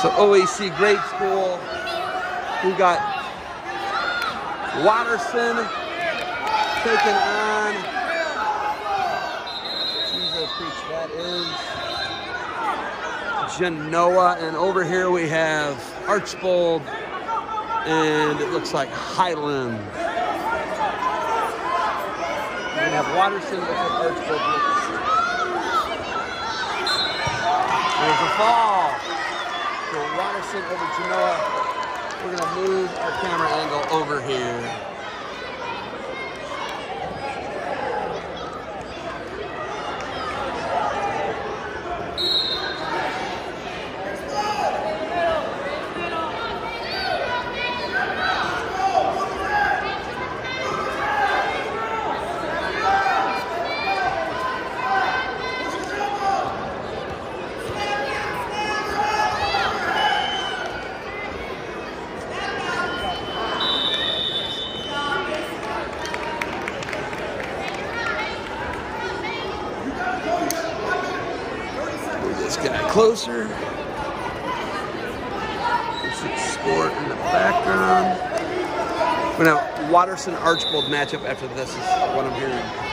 So OAC grade school. We got Watterson taking on. Jesus preach, that is Genoa. And over here we have Archbold and it looks like Highland. We have Watterson with Archbold. There's a fall Watterson over Genoa. We're gonna move our camera angle over here. this guy closer. This sport in the background. We're gonna Watterson Archbold matchup after this is what I'm hearing.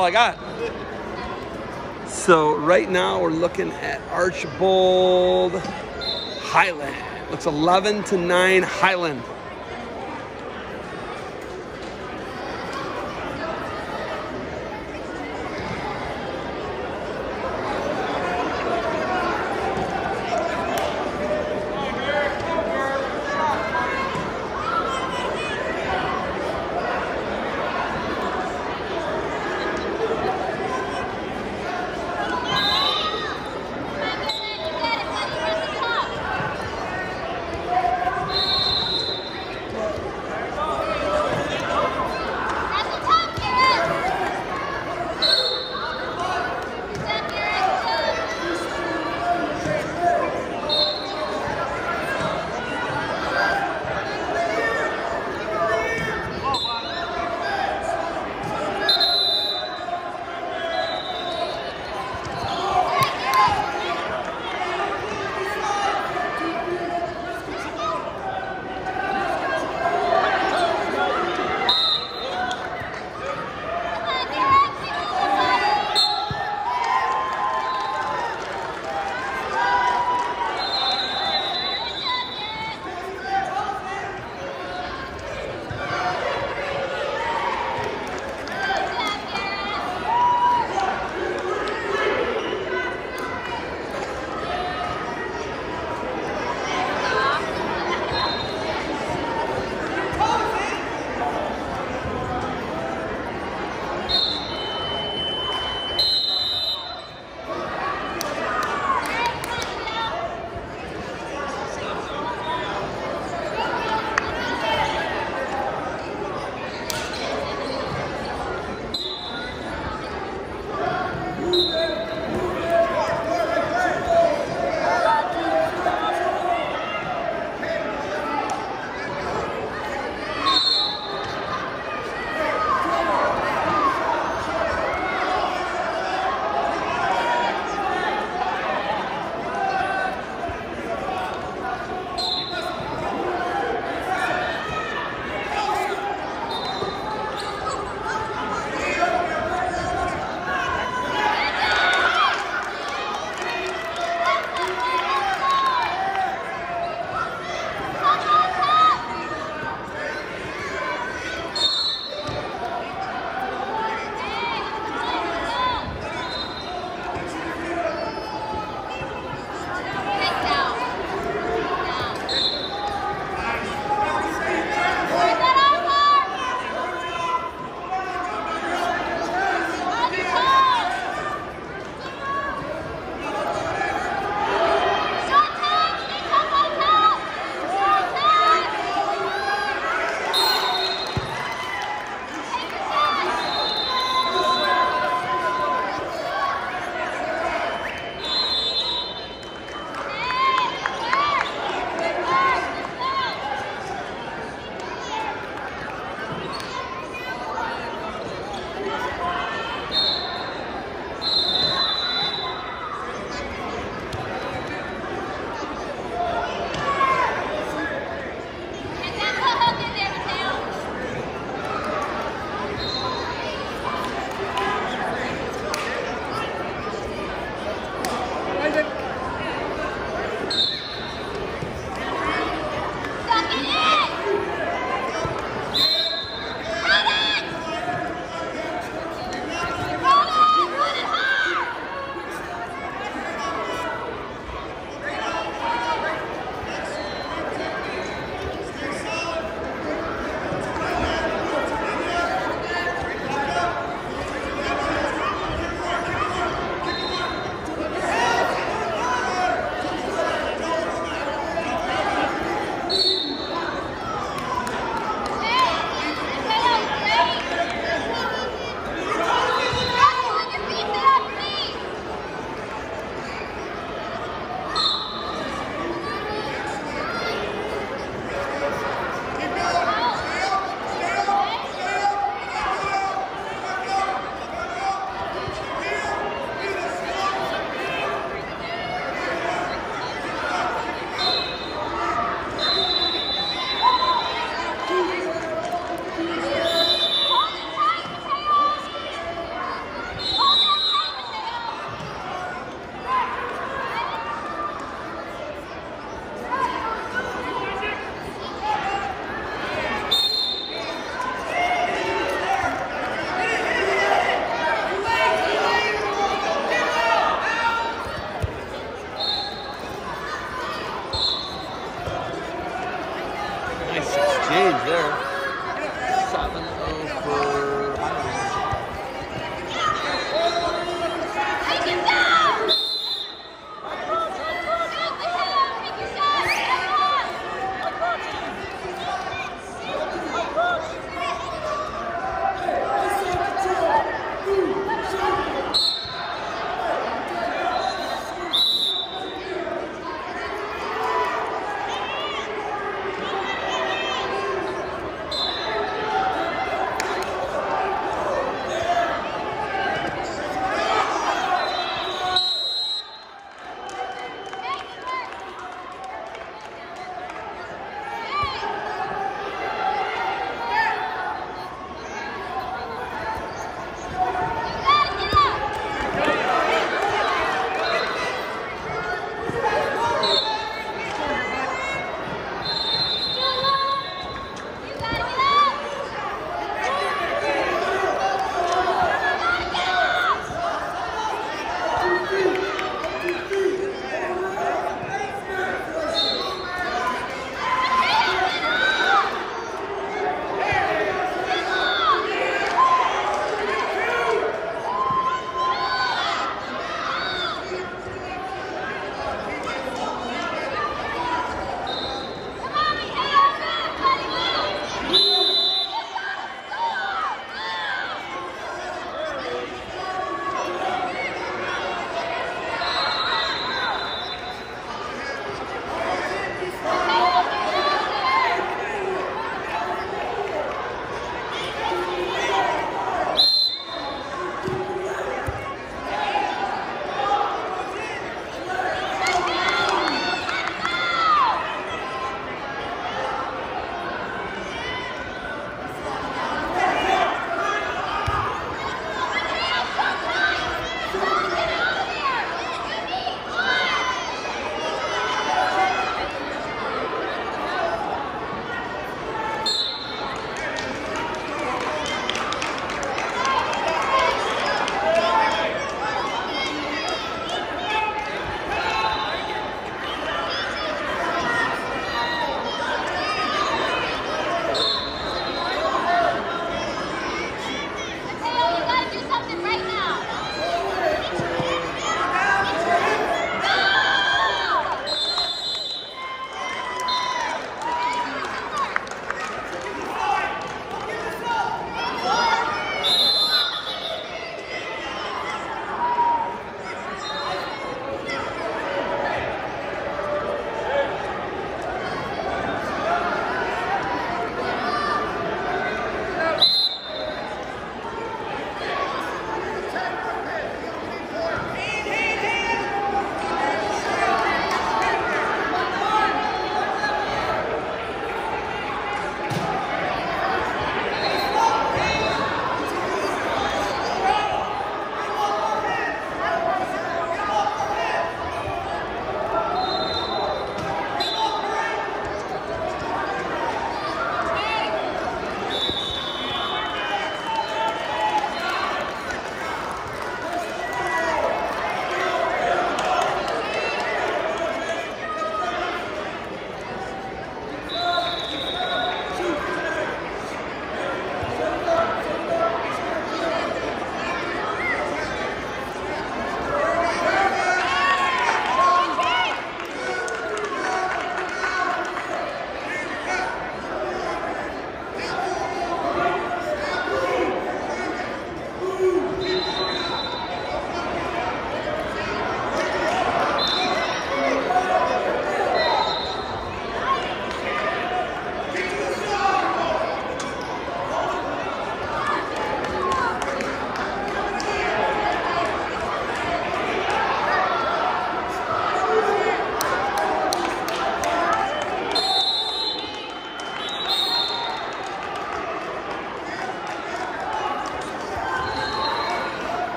All I got. So right now we're looking at Archbold Highland. Looks 11 to 9 Highland.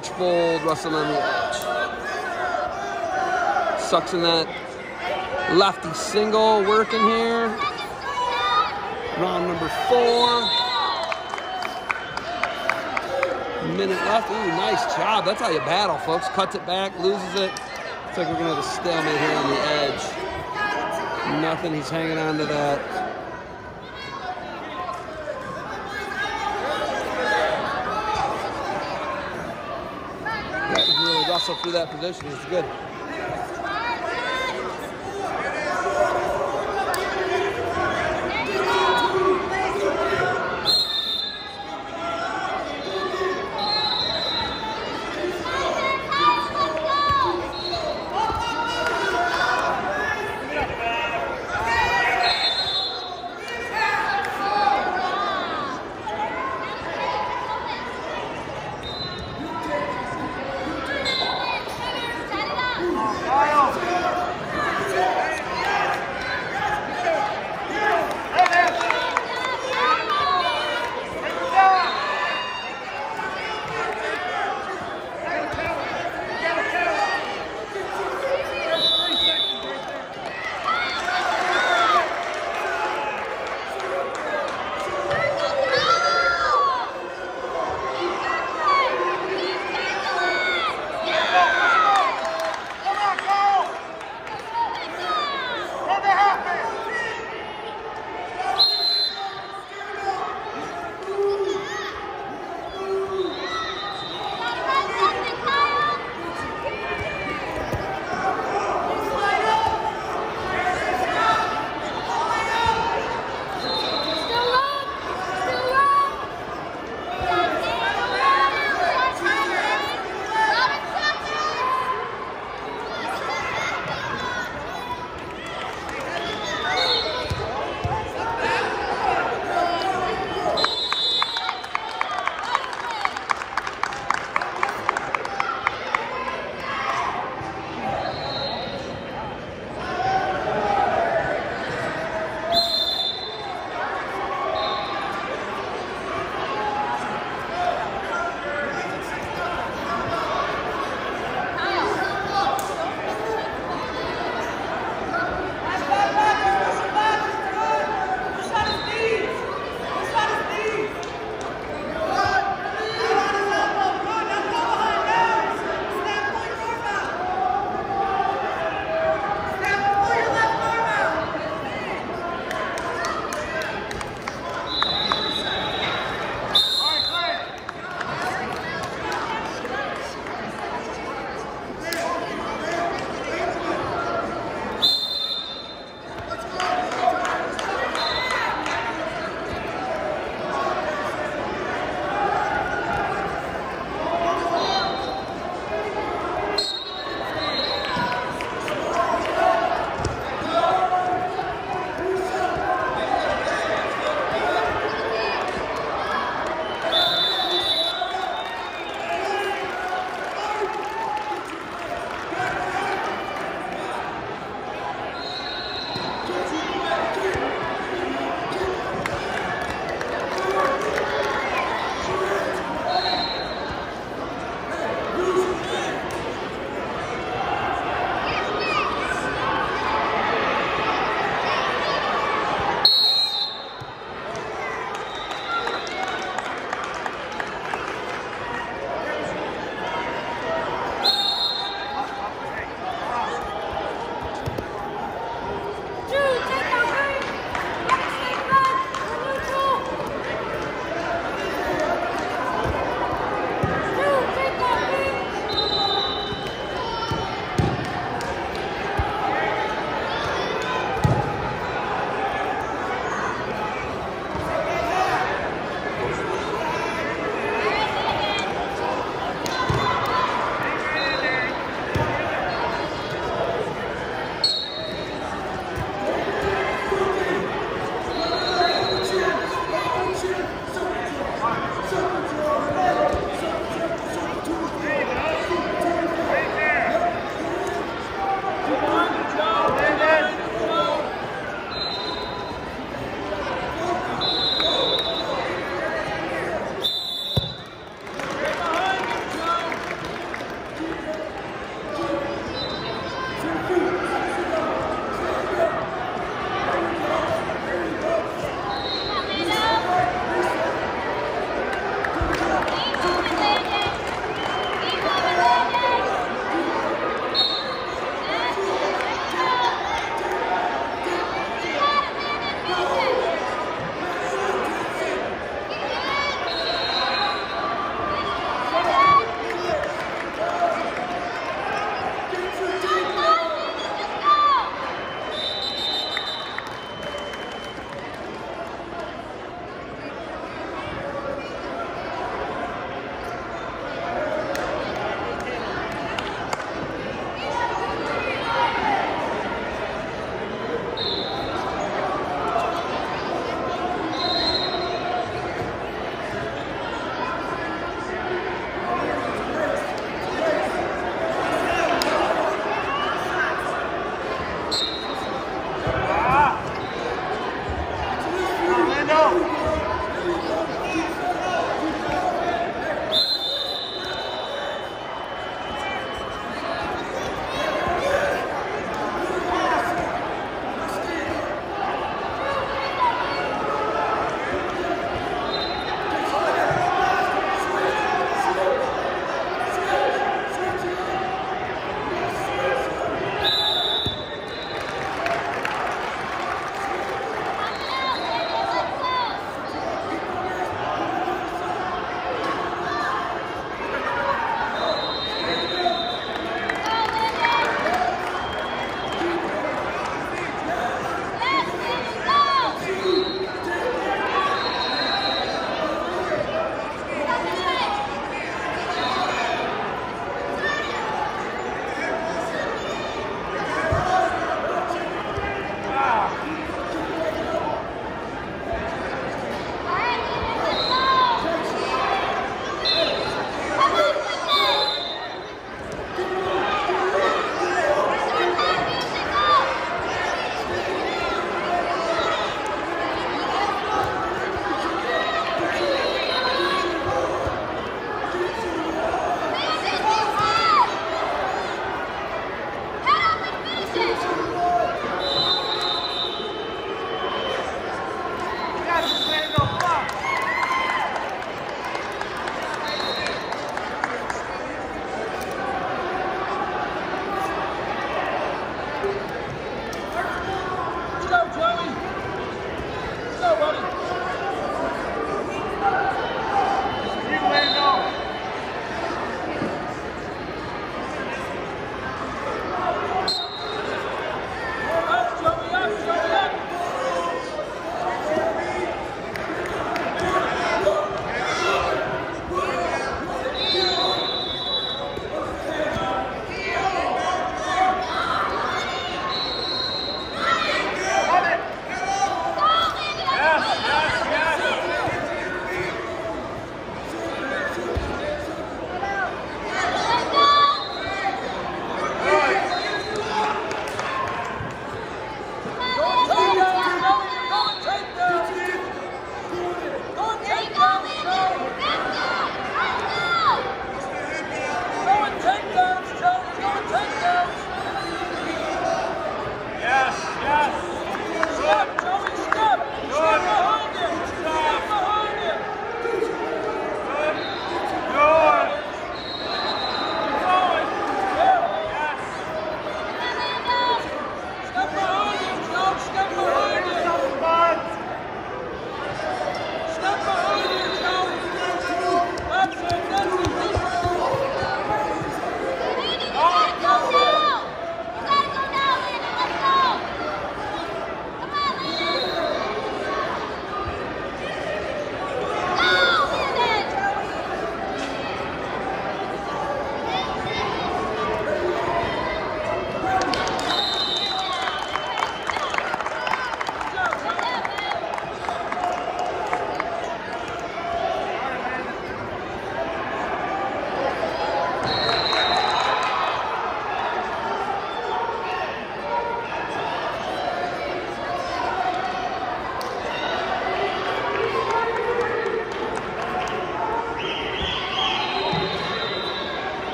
Archbold the edge. Sucks in that lefty single working here. Round number four. Minute left. Ooh, nice job. That's how you battle, folks. Cuts it back, loses it. Looks like we're gonna have a stalemate here on the edge. Nothing. He's hanging on to that. Through that position. It's good.